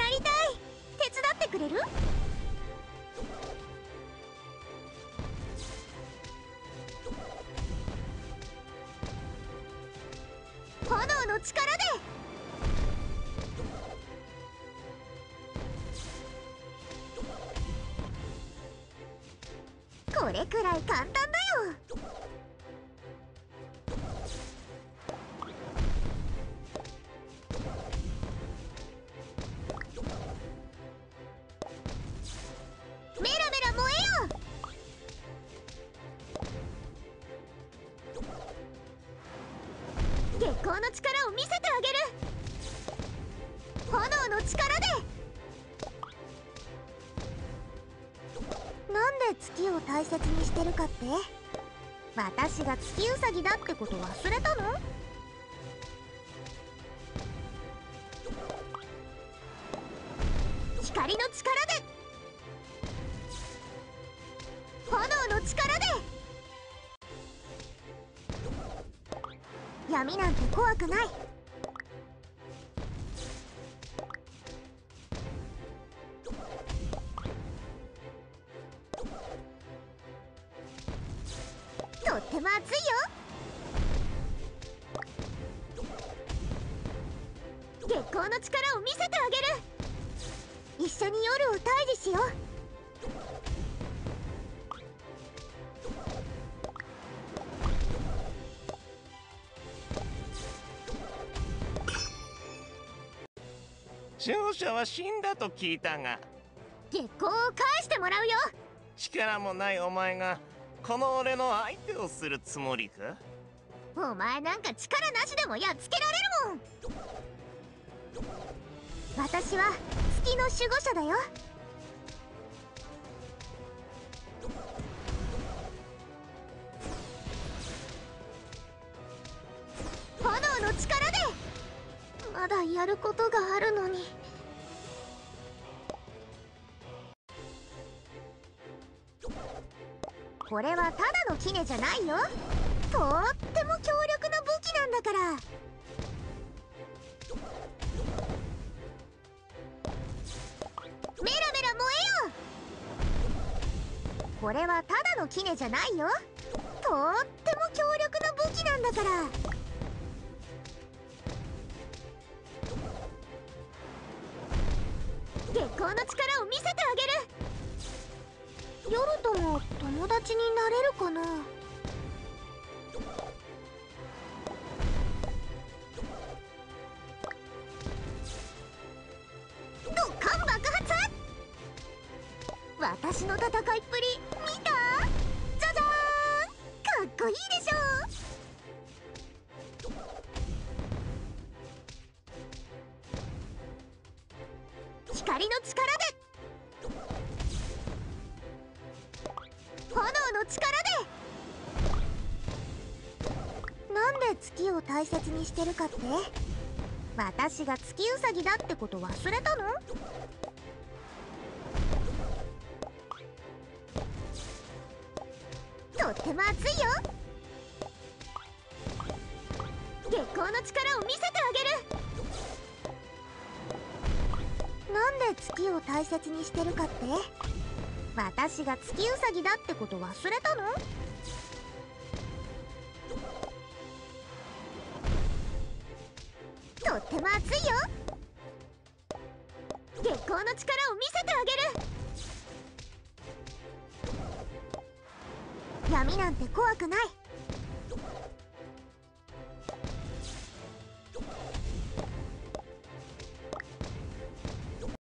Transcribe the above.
なりたい。手伝ってくれる？炎の力で。これくらい簡単大切にしてるかって？私が月うさぎだってこと忘れたの？光の力で！炎の力で！闇なんて怖くない。ても熱いよ。月光の力を見せてあげる。一緒に夜を退治しよう。勝者は死んだと聞いたが。月光を返してもらうよ。力もないお前がこの俺の相手をするつもりか？お前なんか力なしでもやっつけられるもん。私は月の守護者だよ。炎の力でまだやることがあるのに。これはただのキネじゃないよ。とっても強力な武器なんだから。メラメラ燃えよ。これはただのキネじゃないよ。とっても強力な武器なんだから。月光の力を見せてあげる。夜とも友達になれるかな？ドカン爆発！私の戦いっぷり見た？じゃじゃーん！かっこいいでしょ光の力で炎の力で。なんで月を大切にしてるかって？私が月うさぎだってこと忘れたの？とっても熱いよ。月光の力を見せてあげる。なんで月を大切にしてるかって？私が月うさぎだってこと忘れたの？とっても熱いよ。月光の力を見せてあげる。闇なんて怖くない。